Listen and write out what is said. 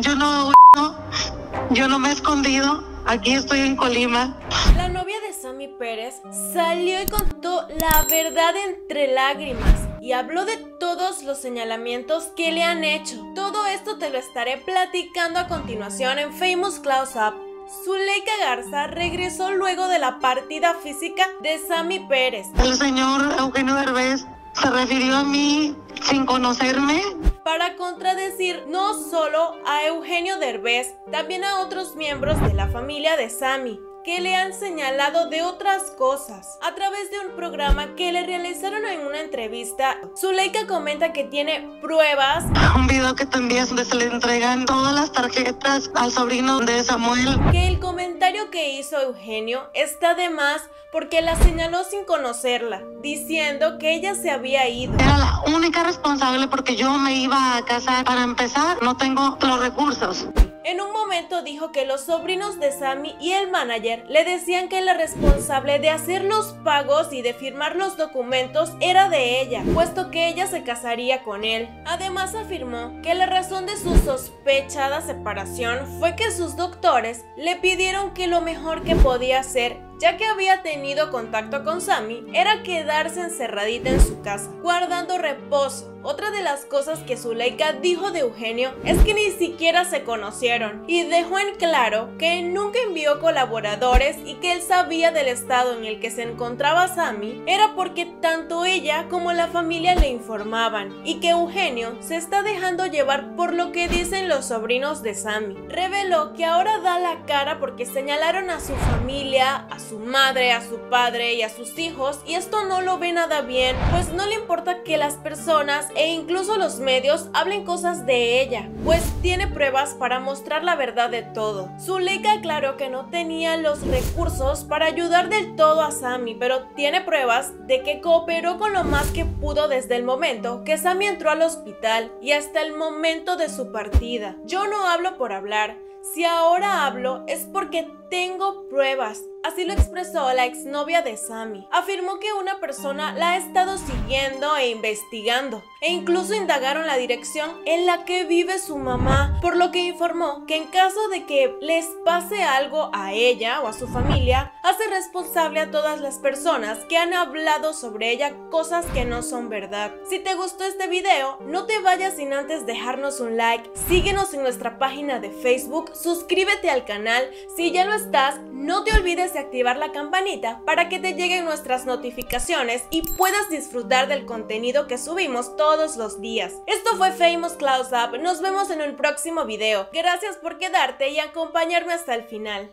Yo no, yo no me he escondido. Aquí estoy en Colima. La novia de Sammy Pérez salió y contó la verdad entre lágrimas y habló de todos los señalamientos que le han hecho. Todo esto te lo estaré platicando a continuación en Famous Close Up. Zuleika Garza regresó luego de la partida física de Sammy Pérez. El señor Eugenio Derbez se refirió a mí sin conocerme. Para contradecir no solo a Eugenio Derbez, también a otros miembros de la familia de Sammy que le han señalado de otras cosas. A través de un programa que le realizaron en una entrevista, Zuleika comenta que tiene pruebas. Un video que también donde se le entregan todas las tarjetas al sobrino de Samuel. Que el comentario que hizo Eugenio está de más porque la señaló sin conocerla, diciendo que ella se había ido. Era la única responsable porque yo me iba a casar. Para empezar, no tengo los recursos. En un momento dijo que los sobrinos de Sammy y el manager le decían que la responsable de hacer los pagos y de firmar los documentos era de ella, puesto que ella se casaría con él. Además afirmó que la razón de su sospechada separación fue que sus doctores le pidieron que lo mejor que podía hacer ya que había tenido contacto con Sammy, era quedarse encerradita en su casa, guardando reposo. Otra de las cosas que Zuleika dijo de Eugenio es que ni siquiera se conocieron y dejó en claro que nunca envió colaboradores y que él sabía del estado en el que se encontraba Sammy era porque tanto ella como la familia le informaban y que Eugenio se está dejando llevar por lo que dicen los sobrinos de Sammy. Reveló que ahora da la cara porque señalaron a su familia, a su madre, a su padre y a sus hijos y esto no lo ve nada bien, pues no le importa que las personas e incluso los medios hablen cosas de ella, pues tiene pruebas para mostrar la verdad de todo. Zuleika aclaró que no tenía los recursos para ayudar del todo a Sammy, pero tiene pruebas de que cooperó con lo más que pudo desde el momento que Sammy entró al hospital y hasta el momento de su partida. Yo no hablo por hablar, si ahora hablo es porque tengo pruebas. Así lo expresó la exnovia de Sammy. Afirmó que una persona la ha estado siguiendo e investigando, e incluso indagaron la dirección en la que vive su mamá, por lo que informó que en caso de que les pase algo a ella o a su familia, hace responsable a todas las personas que han hablado sobre ella cosas que no son verdad. Si te gustó este video, no te vayas sin antes dejarnos un like, síguenos en nuestra página de Facebook, suscríbete al canal, si ya lo estás, no te olvides activar la campanita para que te lleguen nuestras notificaciones y puedas disfrutar del contenido que subimos todos los días. Esto fue Famous Close Up, nos vemos en un próximo video. Gracias por quedarte y acompañarme hasta el final.